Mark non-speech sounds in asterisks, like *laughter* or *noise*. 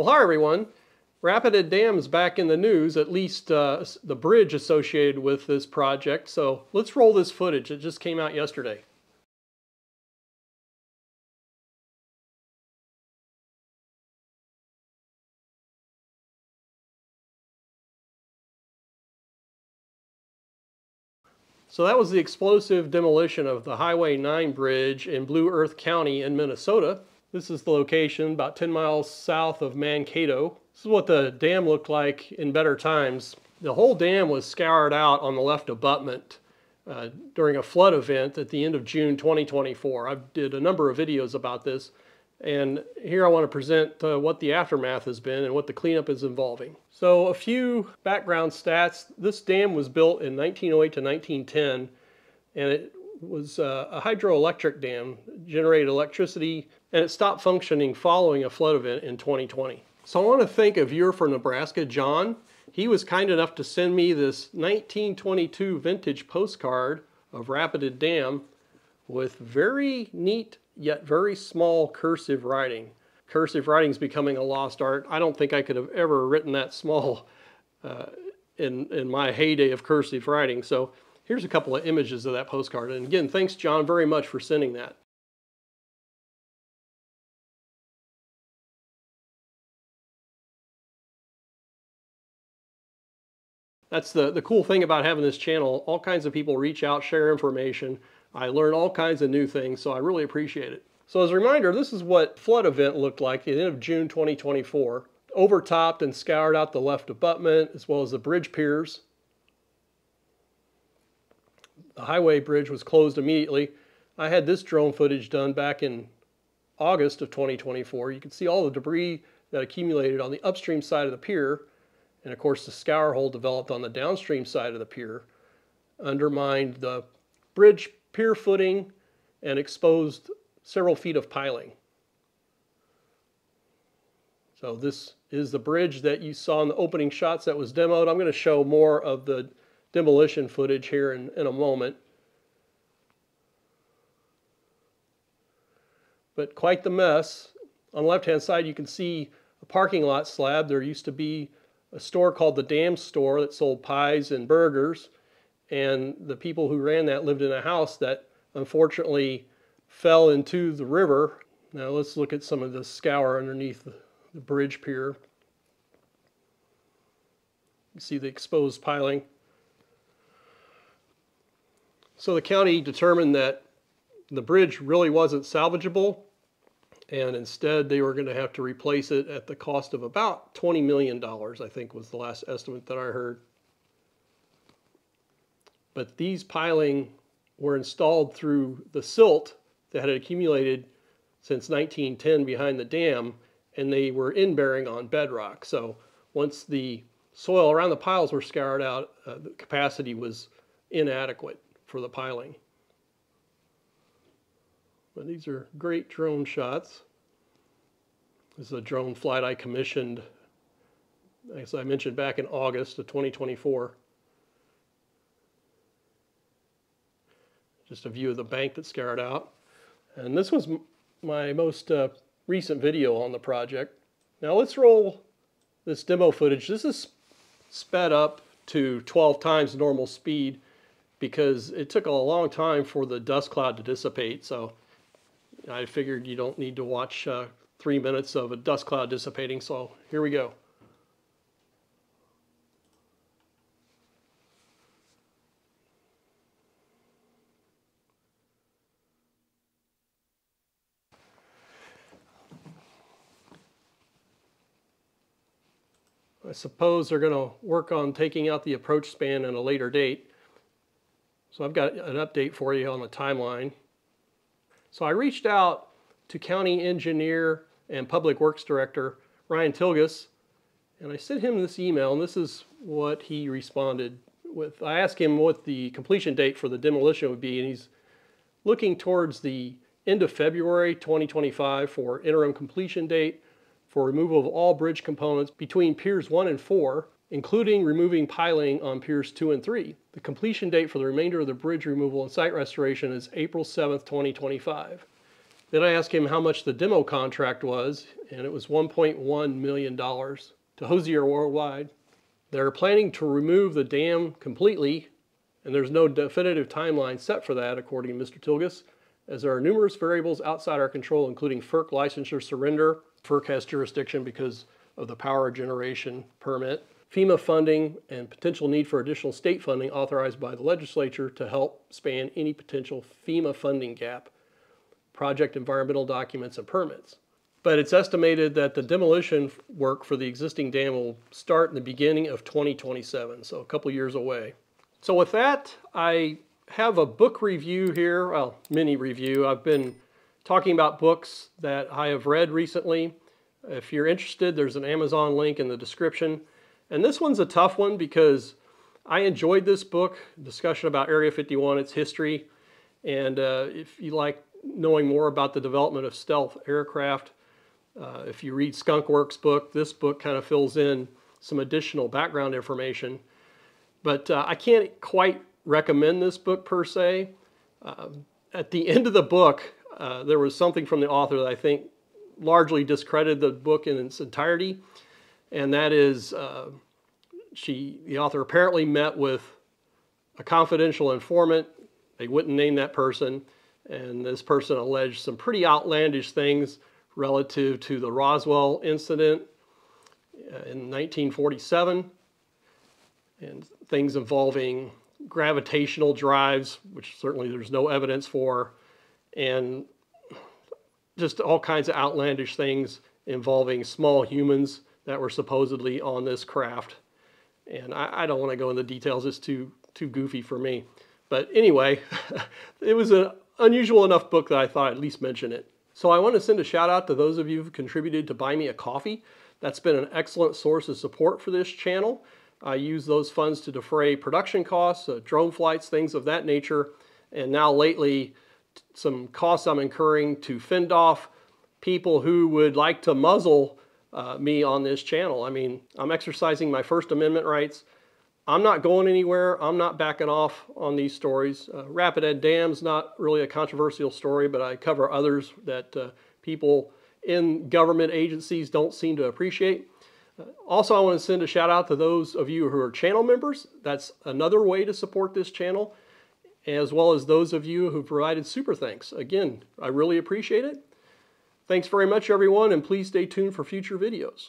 Well, hi everyone. Rapidan Dam is back in the news, at least uh, the bridge associated with this project. So let's roll this footage. It just came out yesterday. So that was the explosive demolition of the Highway 9 bridge in Blue Earth County in Minnesota. This is the location about 10 miles south of Mankato. This is what the dam looked like in better times. The whole dam was scoured out on the left abutment uh, during a flood event at the end of June 2024. I did a number of videos about this. And here I want to present uh, what the aftermath has been and what the cleanup is involving. So a few background stats. This dam was built in 1908 to 1910 and it was uh, a hydroelectric dam, generated electricity, and it stopped functioning following a flood event in 2020. So I want to thank a viewer from Nebraska, John. He was kind enough to send me this 1922 vintage postcard of Rapidan Dam with very neat yet very small cursive writing. Cursive writing is becoming a lost art. I don't think I could have ever written that small uh, in, in my heyday of cursive writing. So here's a couple of images of that postcard. And again, thanks John very much for sending that. That's the, the cool thing about having this channel. All kinds of people reach out, share information. I learn all kinds of new things, so I really appreciate it. So as a reminder, this is what flood event looked like at the end of June 2024. Overtopped and scoured out the left abutment as well as the bridge piers. The highway bridge was closed immediately. I had this drone footage done back in August of 2024. You can see all the debris that accumulated on the upstream side of the pier. And of course the scour hole developed on the downstream side of the pier undermined the bridge pier footing, and exposed several feet of piling. So this is the bridge that you saw in the opening shots that was demoed. I'm going to show more of the demolition footage here in, in a moment. But quite the mess. On the left-hand side, you can see a parking lot slab. There used to be a store called the Dam Store that sold pies and burgers and the people who ran that lived in a house that unfortunately fell into the river. Now let's look at some of the scour underneath the, the bridge pier. You see the exposed piling. So the county determined that the bridge really wasn't salvageable and instead they were going to have to replace it at the cost of about $20 million, I think was the last estimate that I heard. But these piling were installed through the silt that had accumulated since 1910 behind the dam, and they were in bearing on bedrock. So once the soil around the piles were scoured out, uh, the capacity was inadequate for the piling. But these are great drone shots. This is a drone flight I commissioned, as I mentioned, back in August of 2024. just a view of the bank that scoured out. And this was my most uh, recent video on the project. Now let's roll this demo footage. This is sped up to 12 times normal speed because it took a long time for the dust cloud to dissipate. So I figured you don't need to watch uh, three minutes of a dust cloud dissipating. So here we go. I suppose they're going to work on taking out the approach span at a later date. So I've got an update for you on the timeline. So I reached out to County Engineer and Public Works Director Ryan Thilges, and I sent him this email, and this is what he responded with. I asked him what the completion date for the demolition would be, and he's looking towards the end of February 2025 for interim completion date for removal of all bridge components between piers 1 and 4, including removing piling on piers 2 and 3. The completion date for the remainder of the bridge removal and site restoration is April 7th, 2025. Then I asked him how much the demo contract was, and it was $1.1 million to Hosier Worldwide. They're planning to remove the dam completely, and there's no definitive timeline set for that, according to Mr. Thilges, as there are numerous variables outside our control, including FERC licensure surrender. FERC has jurisdiction because of the power generation permit, FEMA funding, and potential need for additional state funding authorized by the legislature to help span any potential FEMA funding gap, project environmental documents, and permits. But it's estimated that the demolition work for the existing dam will start in the beginning of 2027, so a couple years away. So with that, I have a book review here, well, mini review. I've been talking about books that I have read recently. If you're interested, there's an Amazon link in the description. And this one's a tough one because I enjoyed this book, discussion about Area 51, its history. And uh, if you like knowing more about the development of stealth aircraft, uh, if you read Skunk Works book, this book kind of fills in some additional background information. But uh, I can't quite recommend this book per se. Um, at the end of the book, uh, there was something from the author that I think largely discredited the book in its entirety, and that is uh, she, the author apparently met with a confidential informant. They wouldn't name that person, and this person alleged some pretty outlandish things relative to the Roswell incident uh, in 1947 and things involving gravitational drives, which certainly there's no evidence for, and just all kinds of outlandish things involving small humans that were supposedly on this craft. And I, I don't want to go into details, it's too, too goofy for me. But anyway, *laughs* it was an unusual enough book that I thought I'd at least mention it. So I want to send a shout out to those of you who contributed to Buy Me a Coffee. That's been an excellent source of support for this channel. I use those funds to defray production costs, uh, drone flights, things of that nature. And now lately, some costs I'm incurring to fend off people who would like to muzzle uh, me on this channel. I mean, I'm exercising my First Amendment rights. I'm not going anywhere. I'm not backing off on these stories. Uh, Rapidan Dam's not really a controversial story, but I cover others that uh, people in government agencies don't seem to appreciate. Uh, also, I want to send a shout out to those of you who are channel members. That's another way to support this channel, as well as those of you who provided super thanks. Again, I really appreciate it. Thanks very much, everyone, and please stay tuned for future videos.